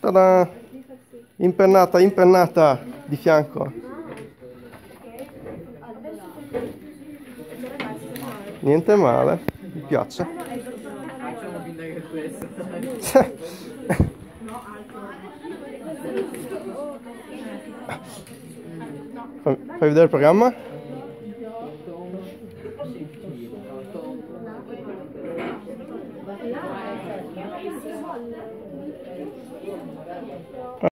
Ta-da! Impennata, impennata di fianco. Niente male, mi piace. Facciamo finta che questo. Fai vedere il programma? Em 系